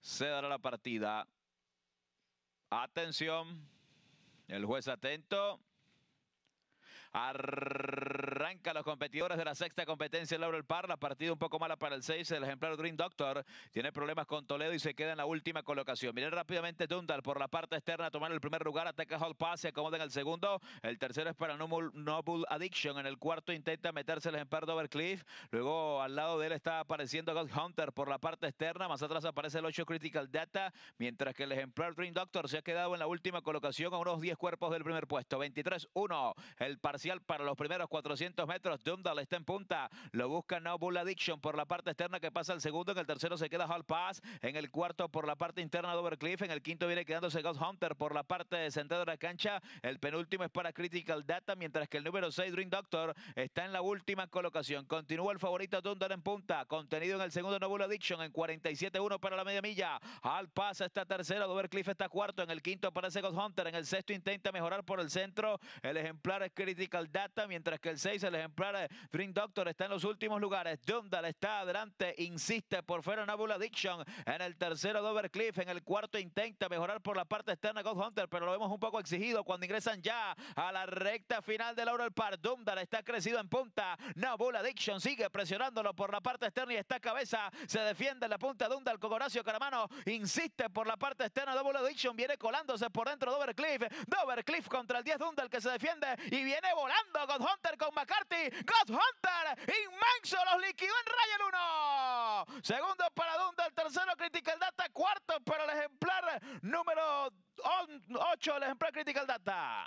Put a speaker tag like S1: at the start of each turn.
S1: se dará la partida. Atención, el juez atento. Arranca los competidores de la sexta competencia en Laurel Par. La partida un poco mala para el 6. El ejemplar Green Doctor tiene problemas con Toledo y se queda en la última colocación. Miren rápidamente Dundal por la parte externa a tomar el primer lugar. Ataca Hall Pass, se acomoda en el segundo. El tercero es para Noble, Addiction. En el cuarto intenta meterse el ejemplar Dovercliff. Luego al lado de él está apareciendo God Hunter por la parte externa. Más atrás aparece el 8 Critical Data. Mientras que el ejemplar Green Doctor se ha quedado en la última colocación a unos 10 cuerpos del primer puesto. 23-1 el parcial para los primeros 400 metros. Dundal está en punta. Lo busca No Bull Addiction por la parte externa que pasa al segundo. En el tercero se queda Hall Pass. En el cuarto por la parte interna Dovercliff. En el quinto viene quedándose Ghost Hunter por la parte central de la cancha. El penúltimo es para Critical Data. Mientras que el número 6, Dream Doctor, está en la última colocación. Continúa el favorito Dundal en punta. Contenido en el segundo No Bull Addiction en 47-1 para la media milla. Hall Pass está tercero. Dovercliff está cuarto. En el quinto aparece Ghost Hunter. En el sexto intenta mejorar por el centro. El ejemplar es Critical Data. Mientras que el 6, el ejemplar Dream Doctor, está en los últimos lugares. Dundal está adelante, insiste por fuera Nabula Addiction. En el tercero, Dovercliff. En el cuarto, intenta mejorar por la parte externa Ghost Hunter, pero lo vemos un poco exigido cuando ingresan ya a la recta final del Laurel Park. Dundal está crecido en punta. Nabula Addiction sigue presionándolo por la parte externa y está cabeza. Se defiende la punta Dundal con Horacio Caramano. Insiste por la parte externa. Nabula Addiction viene colándose por dentro Dovercliff. Dovercliff contra el 10 Dundal que se defiende y viene volando God Hunter God Hunter, inmenso, los liquidó en raya el 1. Segundo para Dundal, tercero Critical Data, cuarto para el ejemplar número 8, el ejemplar Critical Data.